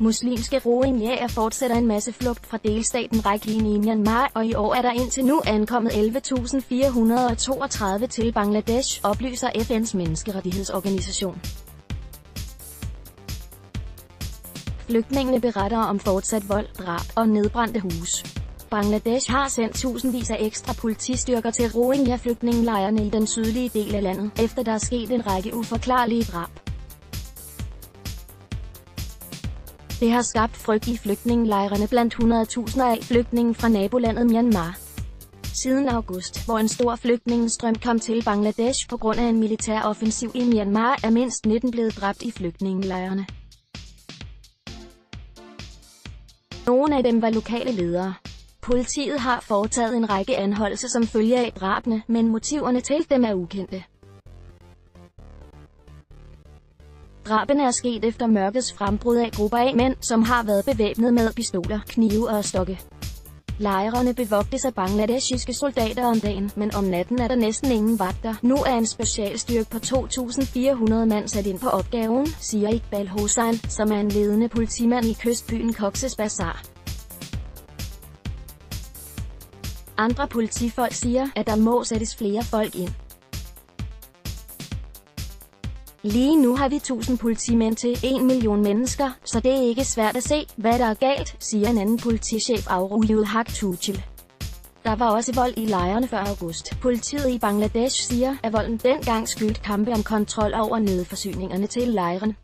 Muslimske rohingyaer fortsætter en masse flugt fra delstaten Rakhine i Myanmar, og i år er der indtil nu ankommet 11.432 til Bangladesh, oplyser FN's menneskerettighedsorganisation. Flygtningene beretter om fortsat vold, drab og nedbrændte huse. Bangladesh har sendt tusindvis af ekstra politistyrker til Rohingya-flygtningelejrene i den sydlige del af landet, efter der er sket en række uforklarlige drab. Det har skabt frygt i flygtningelejrene blandt 100.000 af flygtninge fra nabolandet Myanmar. Siden august, hvor en stor flygtningestrøm kom til Bangladesh på grund af en militær offensiv i Myanmar, er mindst 19 blevet dræbt i flygtningelejrene. Nogle af dem var lokale ledere. Politiet har foretaget en række anholdelser som følge af drabene, men motiverne til dem er ukendte. Drabene er sket efter mørkets frembrud af grupper af mænd, som har været bevæbnet med pistoler, knive og stokke. Lejrene bevogtes af bangladeshiske soldater om dagen, men om natten er der næsten ingen vagter. Nu er en specialstyrke på 2.400 mand sat ind på opgaven, siger Iqbal Hossein, som er en ledende politimand i kystbyen Cox's Bazar. Andre politifolk siger, at der må sættes flere folk ind. Lige nu har vi 1000 politimænd til 1 million mennesker, så det er ikke svært at se, hvad der er galt, siger en anden politichef Aurul Haktuchil. Der var også vold i lejrene før august. Politiet i Bangladesh siger, at volden dengang skyldte kampe om kontrol over nødforsyningerne til lejren.